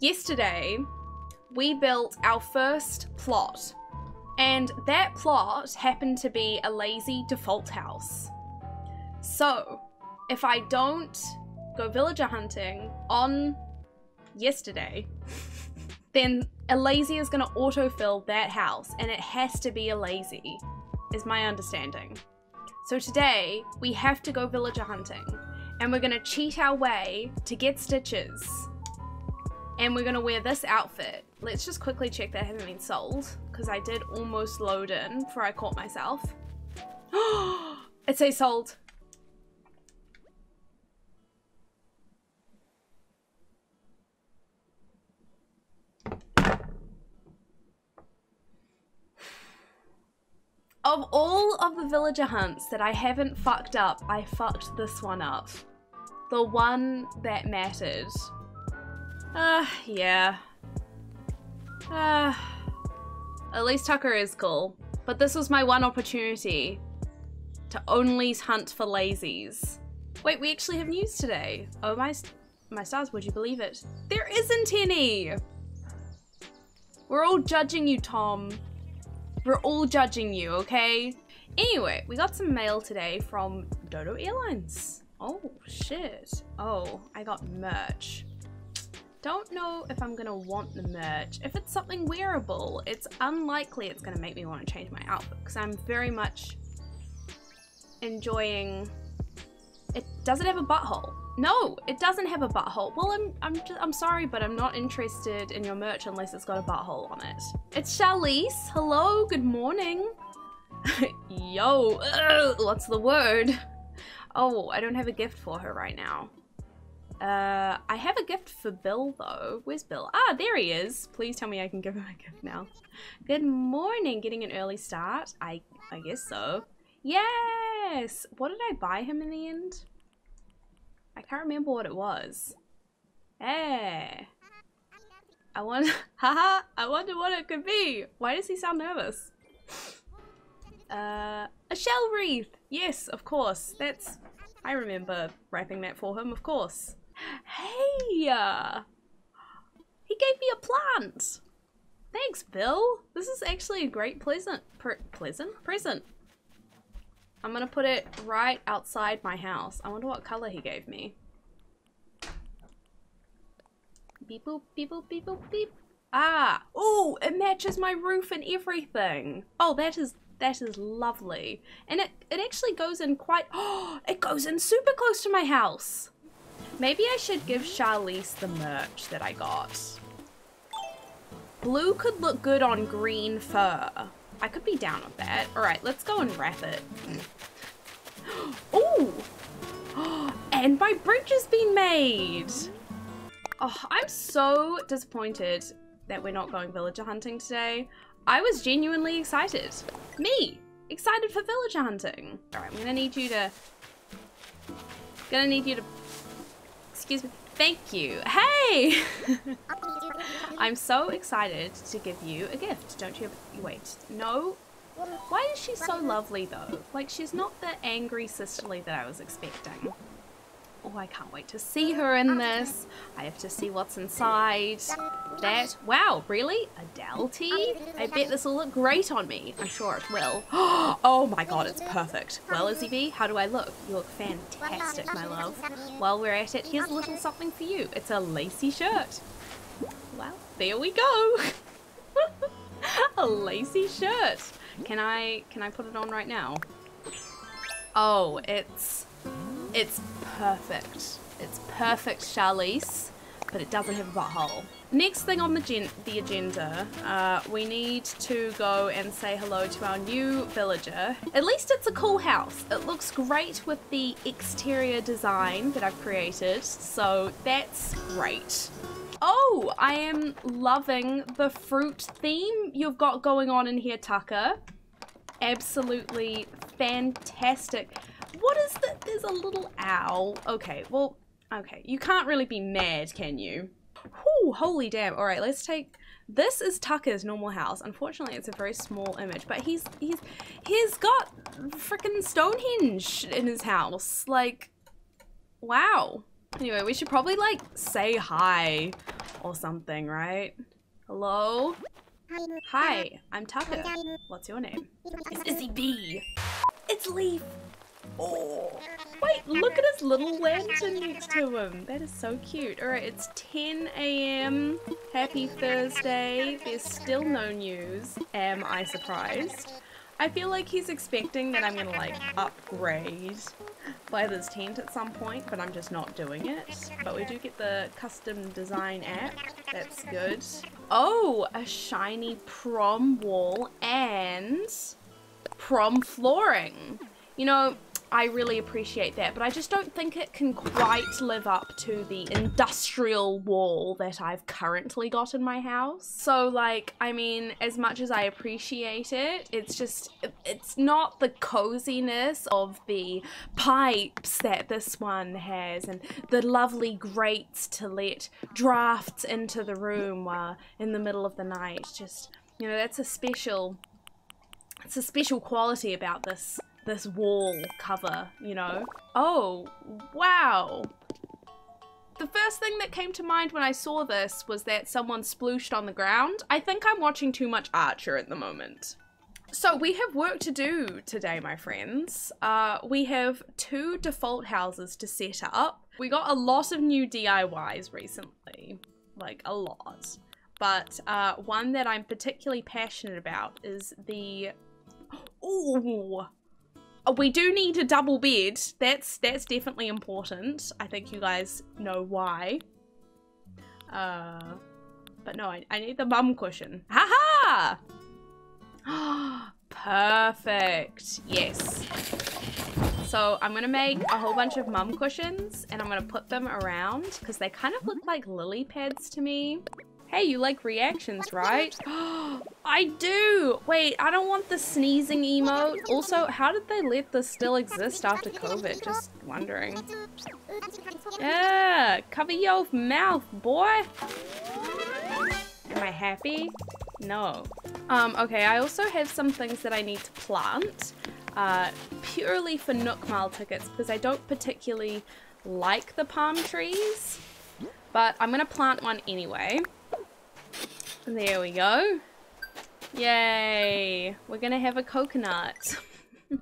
yesterday we built our first plot and that plot happened to be a lazy default house. So if I don't go villager hunting on yesterday, then a lazy is gonna autofill that house and it has to be a lazy, is my understanding. So today we have to go villager hunting and we're gonna cheat our way to get stitches and we're gonna wear this outfit. Let's just quickly check that hasn't been sold because I did almost load in before I caught myself. it says sold. Of all of the villager hunts that I haven't fucked up, I fucked this one up. The one that mattered. Ah, uh, yeah. Ah. Uh, at least Tucker is cool. But this was my one opportunity to only hunt for lazies. Wait, we actually have news today. Oh my, my stars, would you believe it? There isn't any! We're all judging you, Tom. We're all judging you, okay? Anyway, we got some mail today from Dodo Airlines. Oh, shit. Oh, I got merch. Don't know if I'm gonna want the merch. If it's something wearable, it's unlikely it's gonna make me want to change my outfit because I'm very much enjoying... It doesn't have a butthole. No, it doesn't have a butthole. Well, I'm I'm just, I'm sorry, but I'm not interested in your merch unless it's got a butthole on it. It's Charlise. Hello, good morning. Yo, ugh, what's the word? Oh, I don't have a gift for her right now. Uh, I have a gift for Bill though. Where's Bill? Ah, there he is. Please tell me I can give him a gift now. Good morning. Getting an early start? I I guess so. Yes. What did I buy him in the end? I can't remember what it was. Hey. I wonder, haha, I wonder what it could be. Why does he sound nervous? Uh, a shell wreath. Yes, of course. That's, I remember wrapping that for him, of course. Hey, uh, he gave me a plant. Thanks, Bill. This is actually a great pleasant, pleasant present. I'm gonna put it right outside my house. I wonder what color he gave me. Beep boop, beep boop, beep boop, beep. Ah, oh, it matches my roof and everything. Oh, that is that is lovely. And it, it actually goes in quite, oh, it goes in super close to my house. Maybe I should give Charlise the merch that I got. Blue could look good on green fur. I could be down with that. All right, let's go and wrap it. oh, and my bridge has been made. Oh, I'm so disappointed that we're not going villager hunting today. I was genuinely excited. Me, excited for villager hunting. All right, I'm gonna need you to, gonna need you to, excuse me, thank you. Hey! I'm so excited to give you a gift. Don't you, wait, no. Why is she so lovely though? Like she's not the angry sisterly that I was expecting. Oh, I can't wait to see her in this. I have to see what's inside. That, wow, really? A Delty? Um, I bet this will look great on me. I'm sure it will. Oh my god, it's perfect. Well, Izzy B, how do I look? You look fantastic, my love. While we're at it, here's a little something for you. It's a lacy shirt. Well, there we go. a lacy shirt. Can I, can I put it on right now? Oh, it's it's perfect. It's perfect Charlise, but it doesn't have a butthole. Next thing on the, the agenda, uh, we need to go and say hello to our new villager. At least it's a cool house. It looks great with the exterior design that I've created, so that's great. Oh, I am loving the fruit theme you've got going on in here, Tucker. Absolutely fantastic. What is that? There's a little owl. Okay, well, okay. You can't really be mad, can you? Whew, holy damn. All right, let's take... This is Tucker's normal house. Unfortunately, it's a very small image, but he's he's he's got freaking Stonehenge in his house. Like, wow. Anyway, we should probably like say hi or something, right? Hello? Hi, I'm Tucker. What's your name? It's Izzy B. It's Leaf. Oh, wait, look at his little lantern next to him. That is so cute. All right, it's 10 a.m. Happy Thursday. There's still no news. Am I surprised? I feel like he's expecting that I'm gonna like upgrade by this tent at some point, but I'm just not doing it. But we do get the custom design app. That's good. Oh, a shiny prom wall and prom flooring. You know, I really appreciate that, but I just don't think it can quite live up to the industrial wall that I've currently got in my house. So like, I mean, as much as I appreciate it, it's just, it's not the coziness of the pipes that this one has and the lovely grates to let drafts into the room while in the middle of the night. Just, you know, that's a special, it's a special quality about this this wall cover, you know? Oh, wow. The first thing that came to mind when I saw this was that someone splooshed on the ground. I think I'm watching too much Archer at the moment. So we have work to do today, my friends. Uh, we have two default houses to set up. We got a lot of new DIYs recently, like a lot. But uh, one that I'm particularly passionate about is the... Oh, we do need a double bed. That's that's definitely important. I think you guys know why. Uh, but no, I, I need the mum cushion. Haha! -ha! Perfect. Yes. So I'm going to make a whole bunch of mum cushions and I'm going to put them around because they kind of look like lily pads to me. Hey, you like reactions, right? I do! Wait, I don't want the sneezing emote. Also, how did they let this still exist after COVID? Just wondering. Yeah, cover your mouth, boy! Am I happy? No. Um, okay, I also have some things that I need to plant. Uh, purely for Nook Mile tickets because I don't particularly like the palm trees. But I'm gonna plant one anyway. There we go. Yay. We're gonna have a coconut. you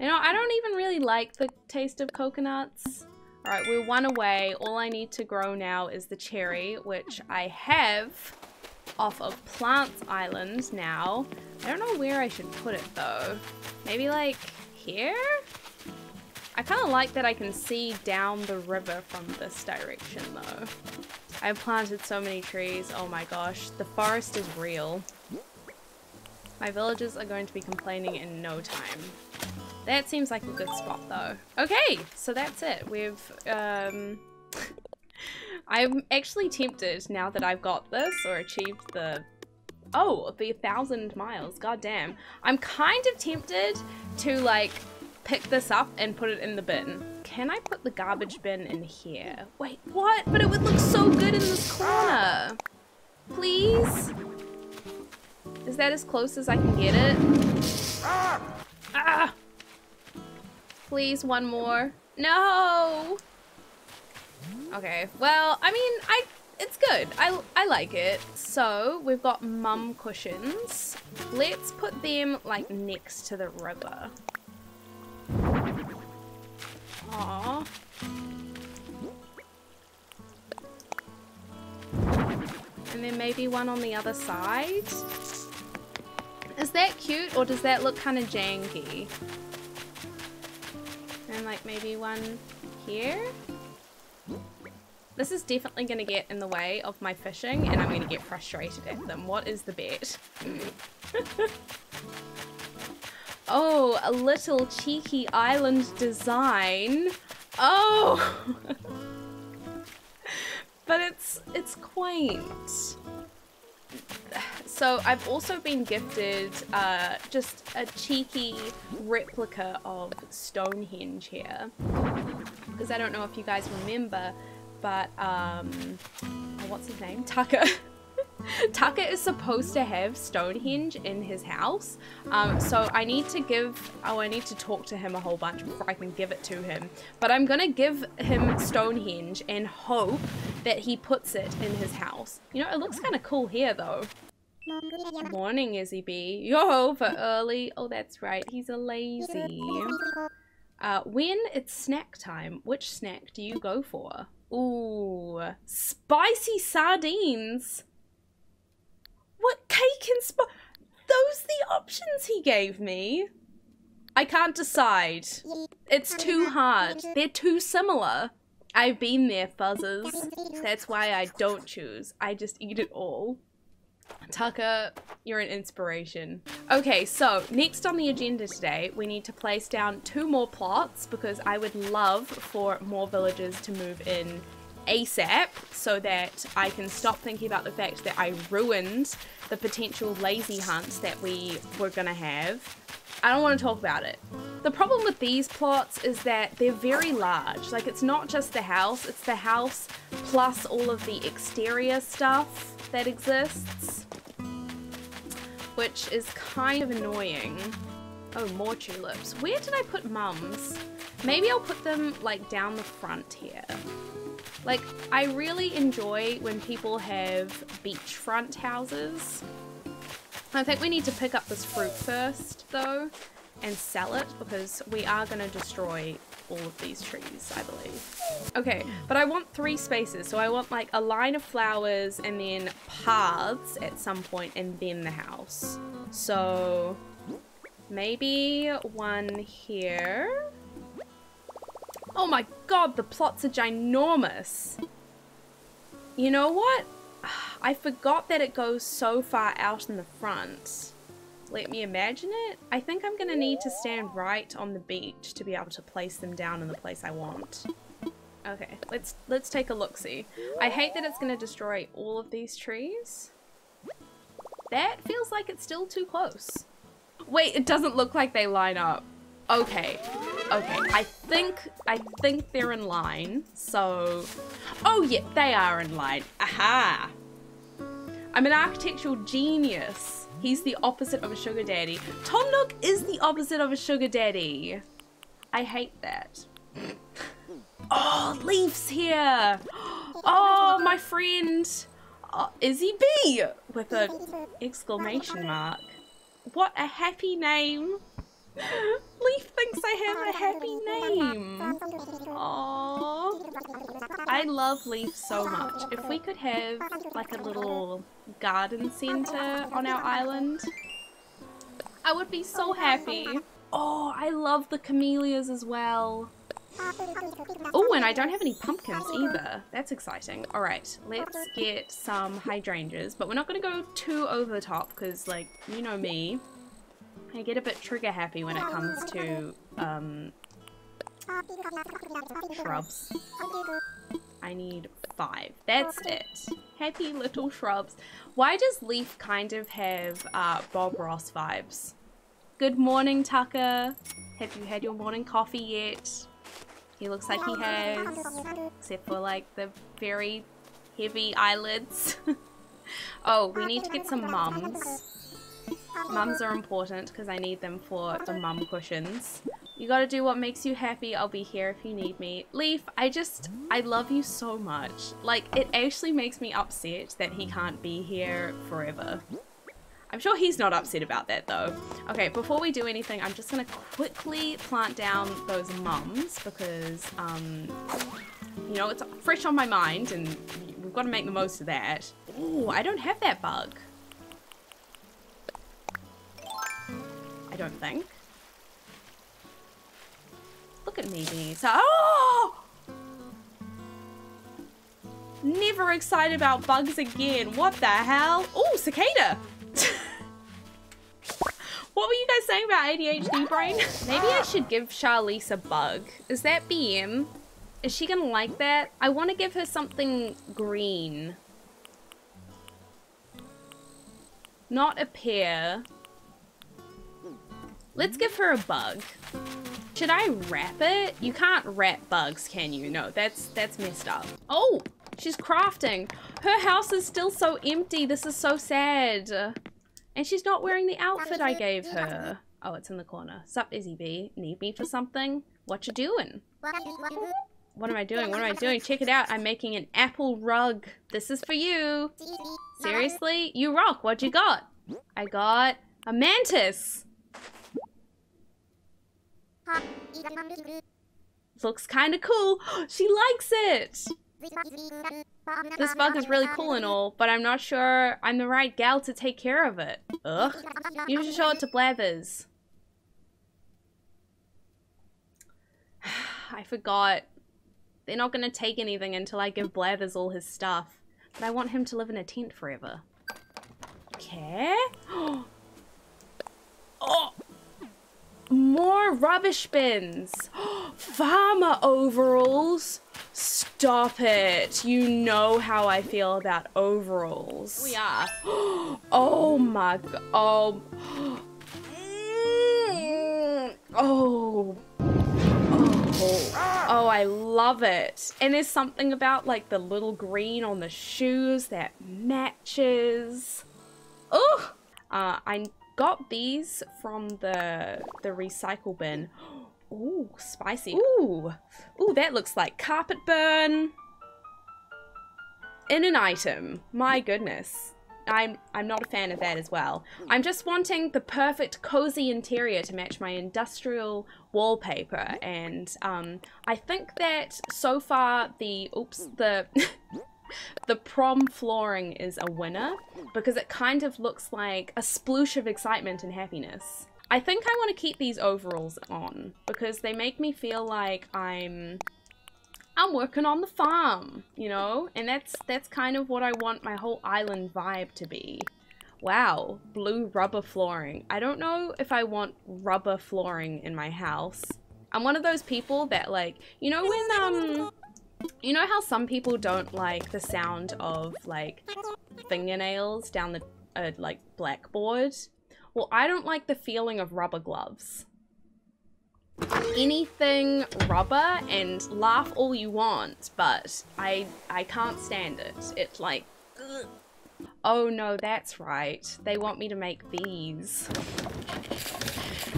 know, I don't even really like the taste of coconuts. Alright, we're one away. All I need to grow now is the cherry, which I have off of Plants Island now. I don't know where I should put it though. Maybe like here? I kind of like that I can see down the river from this direction though. I've planted so many trees. Oh my gosh. The forest is real. My villagers are going to be complaining in no time. That seems like a good spot though. Okay, so that's it. We've, um... I'm actually tempted now that I've got this or achieved the... Oh, the thousand miles. God damn. I'm kind of tempted to like pick this up and put it in the bin. Can I put the garbage bin in here? Wait, what? But it would look so good in this corner. Please? Is that as close as I can get it? Ah! Please, one more. No! Okay, well, I mean, I it's good. I, I like it. So, we've got mum cushions. Let's put them, like, next to the river. Aww. And then maybe one on the other side. Is that cute or does that look kind of janky? And like maybe one here? This is definitely going to get in the way of my fishing and I'm going to get frustrated at them. What is the bet? Oh, a little cheeky island design. Oh! but it's it's quaint. So I've also been gifted uh, just a cheeky replica of Stonehenge here. Because I don't know if you guys remember, but um, what's his name? Tucker. Tucker is supposed to have Stonehenge in his house, um, so I need to give, oh, I need to talk to him a whole bunch before I can give it to him. But I'm gonna give him Stonehenge and hope that he puts it in his house. You know, it looks kind of cool here though. Morning, Izzy B. Yo, for early. Oh, that's right. He's a lazy. Uh, when it's snack time, which snack do you go for? Ooh, spicy sardines. What cake and sp- Those the options he gave me. I can't decide. It's too hard. They're too similar. I've been there, fuzzers. That's why I don't choose. I just eat it all. Tucker, you're an inspiration. Okay, so next on the agenda today, we need to place down two more plots because I would love for more villagers to move in ASAP so that I can stop thinking about the fact that I ruined the potential lazy hunts that we were gonna have. I don't want to talk about it. The problem with these plots is that they're very large. Like, it's not just the house, it's the house plus all of the exterior stuff that exists. Which is kind of annoying. Oh, more tulips. Where did I put mums? Maybe I'll put them, like, down the front here. Like, I really enjoy when people have beachfront houses. I think we need to pick up this fruit first, though, and sell it, because we are going to destroy all of these trees, I believe. Okay, but I want three spaces, so I want, like, a line of flowers and then paths at some point, and then the house. So, maybe one here. Oh my god, the plots are ginormous. You know what? I forgot that it goes so far out in the front. Let me imagine it. I think I'm gonna need to stand right on the beach to be able to place them down in the place I want. Okay, let's let's take a look-see. I hate that it's gonna destroy all of these trees. That feels like it's still too close. Wait, it doesn't look like they line up. Okay. Okay. I think I think they're in line. So Oh yeah, they are in line. Aha. I'm an architectural genius. He's the opposite of a sugar daddy. Tom Nook is the opposite of a sugar daddy. I hate that. Oh, Leaf's here. Oh, oh my friend. Oh, Izzy B with an exclamation mark. What a happy name. Leaf thinks I have a happy name. Aww. I love Leaf so much. If we could have like a little garden center on our island, I would be so happy. Oh, I love the camellias as well. Oh, and I don't have any pumpkins either. That's exciting. All right, let's get some hydrangeas, but we're not going to go too over the top because, like, you know me. I get a bit trigger happy when it comes to um, shrubs. I need five. That's it. Happy little shrubs. Why does Leaf kind of have uh, Bob Ross vibes? Good morning, Tucker. Have you had your morning coffee yet? He looks like he has, except for like the very heavy eyelids. oh, we need to get some mums. Mums are important because I need them for the mum cushions. You gotta do what makes you happy. I'll be here if you need me. Leaf, I just, I love you so much. Like, it actually makes me upset that he can't be here forever. I'm sure he's not upset about that though. Okay, before we do anything, I'm just gonna quickly plant down those mums because, um, you know, it's fresh on my mind and we've got to make the most of that. Oh, I don't have that bug. I don't think. Look at me being so- Oh! Never excited about bugs again. What the hell? Oh, cicada! what were you guys saying about ADHD brain? Maybe I should give Charlise a bug. Is that BM? Is she gonna like that? I want to give her something green. Not a pear. Let's give her a bug. Should I wrap it? You can't wrap bugs, can you? No, that's that's messed up. Oh, she's crafting. Her house is still so empty. This is so sad. And she's not wearing the outfit I gave her. Oh, it's in the corner. Sup, Izzy B? Need me for something? What you doing? what am I doing? What am I doing? Check it out. I'm making an apple rug. This is for you. Seriously? You rock. What you got? I got a mantis. Looks kind of cool. she likes it. This bug is really cool and all, but I'm not sure I'm the right gal to take care of it. Ugh. You should show it to Blathers. I forgot. They're not gonna take anything until I give Blathers all his stuff. But I want him to live in a tent forever. Okay. oh! More rubbish bins! Farmer overalls! Stop it! You know how I feel about overalls. We are. oh my god. Oh. Oh. Oh. Oh, I love it. And there's something about like the little green on the shoes that matches. Oh! Uh, I got these from the the recycle bin. Ooh, spicy. Ooh. Ooh, that looks like carpet burn. In an item. My goodness. I'm I'm not a fan of that as well. I'm just wanting the perfect cozy interior to match my industrial wallpaper and um, I think that so far the oops the the prom flooring is a winner because it kind of looks like a sploosh of excitement and happiness. I think I want to keep these overalls on because they make me feel like I'm I'm working on the farm, you know? And that's that's kind of what I want my whole island vibe to be. Wow, blue rubber flooring. I don't know if I want rubber flooring in my house. I'm one of those people that like, you know when um you know how some people don't like the sound of like fingernails down the uh, like blackboard? Well, I don't like the feeling of rubber gloves anything rubber and laugh all you want, but I I can't stand it. It's like, ugh. oh no, that's right. They want me to make these.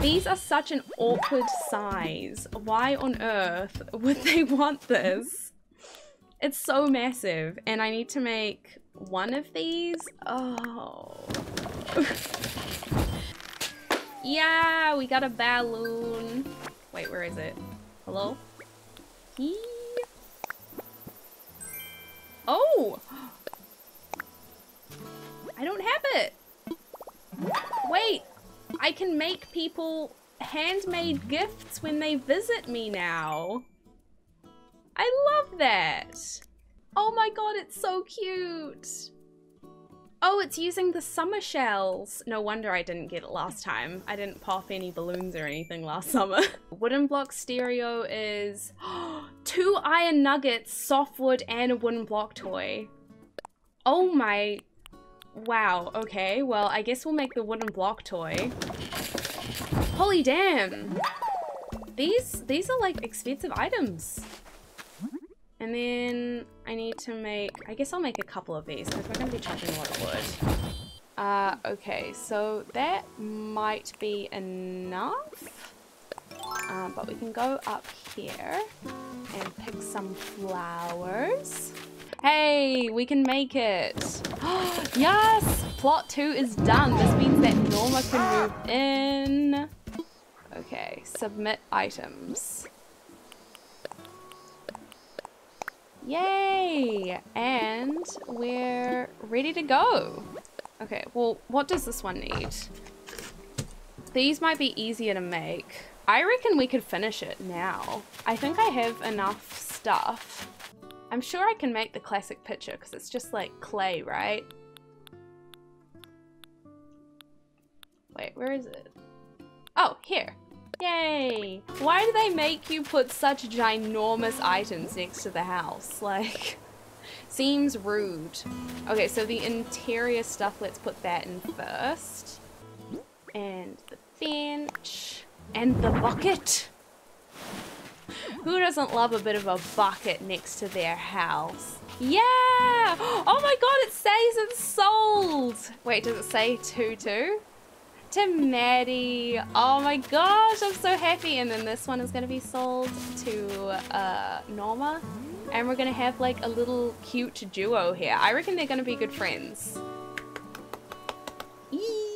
These are such an awkward size. Why on earth would they want this? It's so massive, and I need to make one of these. Oh. Yeah, we got a balloon. Wait, where is it? Hello? Oh! I don't have it! Wait! I can make people handmade gifts when they visit me now. I love that! Oh my god, it's so cute! Oh, it's using the summer shells. No wonder I didn't get it last time. I didn't pop any balloons or anything last summer. wooden block stereo is two iron nuggets, softwood, and a wooden block toy. Oh my... Wow, okay. Well, I guess we'll make the wooden block toy. Holy damn! These, these are like expensive items. And then I need to make, I guess I'll make a couple of these because we're going to be chopping a lot of wood. Uh, okay, so that might be enough. Um, but we can go up here and pick some flowers. Hey, we can make it. yes, plot two is done. This means that Norma can move in. Okay, submit items. Yay! And we're ready to go. Okay, well, what does this one need? These might be easier to make. I reckon we could finish it now. I think I have enough stuff. I'm sure I can make the classic picture because it's just like clay, right? Wait, where is it? Oh, here. Yay! Why do they make you put such ginormous items next to the house? Like, seems rude. Okay, so the interior stuff, let's put that in first. And the bench. And the bucket. Who doesn't love a bit of a bucket next to their house? Yeah! Oh my god, it says it's sold! Wait, does it say 2-2? To Maddie. Oh my gosh, I'm so happy. And then this one is going to be sold to uh, Norma. And we're going to have like a little cute duo here. I reckon they're going to be good friends. Eee.